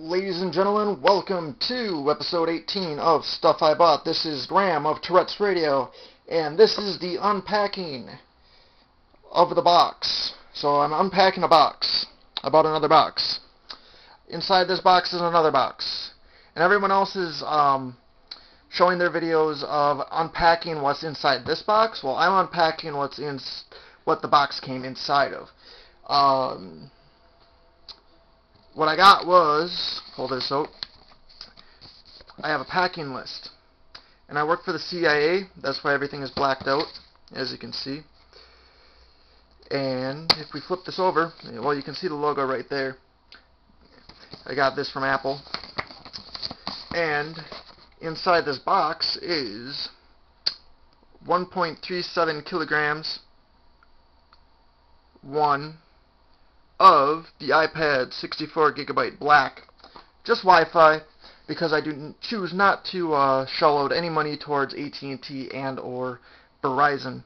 Ladies and gentlemen, welcome to episode 18 of Stuff I Bought. This is Graham of Tourette's Radio, and this is the unpacking of the box. So I'm unpacking a box. I bought another box. Inside this box is another box. And everyone else is um, showing their videos of unpacking what's inside this box. Well, I'm unpacking what's in what the box came inside of. Um, what I got was, pull this out, I have a packing list. And I work for the CIA, that's why everything is blacked out, as you can see. And if we flip this over, well you can see the logo right there. I got this from Apple. And inside this box is 1.37 kilograms, one of the iPad 64 gigabyte black. Just Wi-Fi because I do choose not to uh, shell out any money towards AT&T and or Verizon.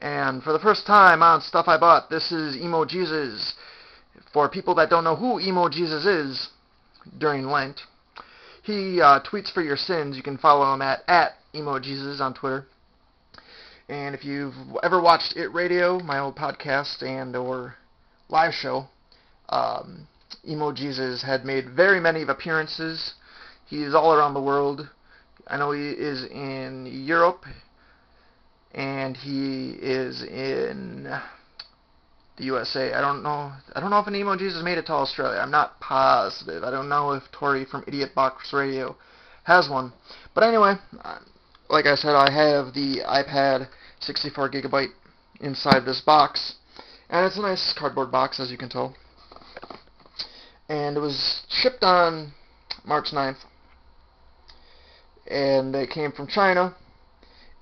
And for the first time on Stuff I Bought, this is Emo Jesus. For people that don't know who Emo Jesus is during Lent, he uh, tweets for your sins. You can follow him at, at Emo Jesus on Twitter. And if you've ever watched It Radio, my old podcast and or live show, um, Emo Jesus had made very many appearances. He's all around the world. I know he is in Europe, and he is in the USA. I don't know. I don't know if an Emo Jesus made it to Australia. I'm not positive. I don't know if Tori from Idiot Box Radio has one. But anyway, like I said, I have the iPad 64 gigabyte inside this box, and it's a nice cardboard box, as you can tell and it was shipped on March 9th and it came from China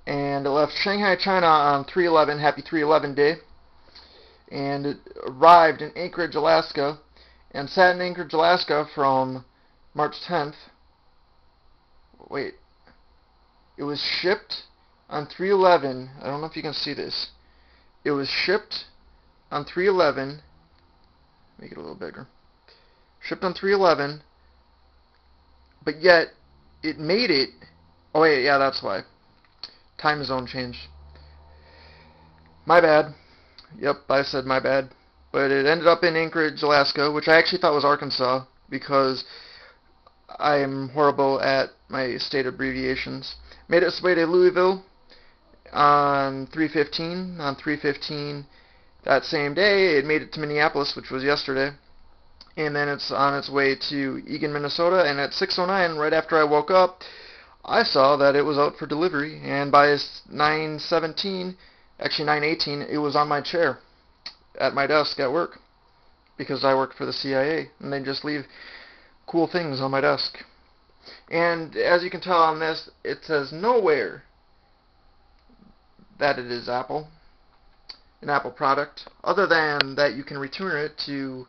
and it left Shanghai, China on 311 Happy 311 Day. And it arrived in Anchorage, Alaska and sat in Anchorage, Alaska from March 10th wait. It was shipped on 311 I don't know if you can see this. It was shipped on 311 make it a little bigger shipped on 311, but yet it made it. Oh wait, yeah, that's why. Time zone change. My bad. Yep, I said my bad. But it ended up in Anchorage, Alaska, which I actually thought was Arkansas because I am horrible at my state abbreviations. Made its way to Louisville on 315. On 315 that same day, it made it to Minneapolis, which was yesterday and then it's on its way to Eagan, Minnesota, and at 6.09, right after I woke up, I saw that it was out for delivery, and by 9.17, actually 9.18, it was on my chair at my desk at work, because I work for the CIA, and they just leave cool things on my desk. And as you can tell on this, it says nowhere that it is Apple, an Apple product, other than that you can return it to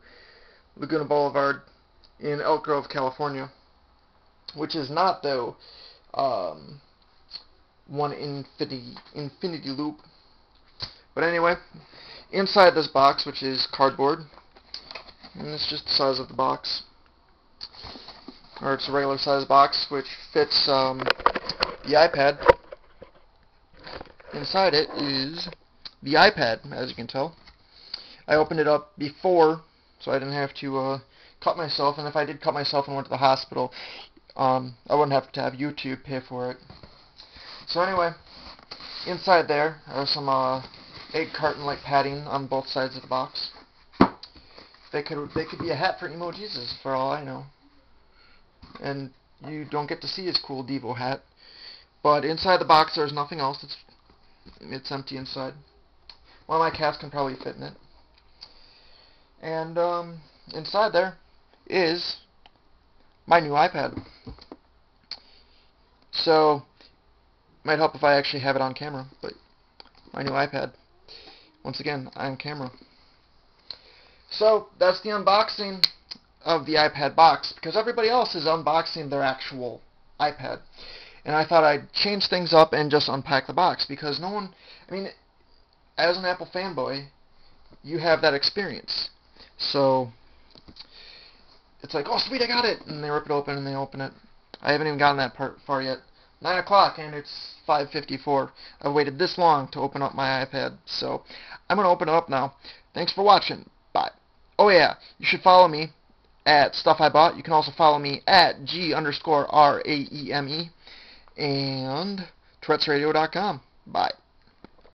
Laguna Boulevard in Elk Grove, California, which is not though um, one infinity infinity loop. But anyway, inside this box, which is cardboard, and it's just the size of the box, or it's a regular size box, which fits um, the iPad. Inside it is the iPad, as you can tell. I opened it up before so I didn't have to uh, cut myself. And if I did cut myself and went to the hospital, um, I wouldn't have to have YouTube pay for it. So anyway, inside there are some uh, egg carton-like padding on both sides of the box. They could they could be a hat for Emo Jesus, for all I know. And you don't get to see his cool Devo hat. But inside the box there's nothing else. It's it's empty inside. One of my cats can probably fit in it. And um, inside there is my new iPad. So, might help if I actually have it on camera, but my new iPad. Once again, on camera. So, that's the unboxing of the iPad box, because everybody else is unboxing their actual iPad. And I thought I'd change things up and just unpack the box, because no one, I mean, as an Apple fanboy, you have that experience. So it's like, oh sweet, I got it, and they rip it open and they open it. I haven't even gotten that part far yet. Nine o'clock and it's 5:54. I've waited this long to open up my iPad, so I'm gonna open it up now. Thanks for watching. Bye. Oh yeah, you should follow me at Stuff I Bought. You can also follow me at G underscore R A E M E and Tourette'sRadio.com. Bye.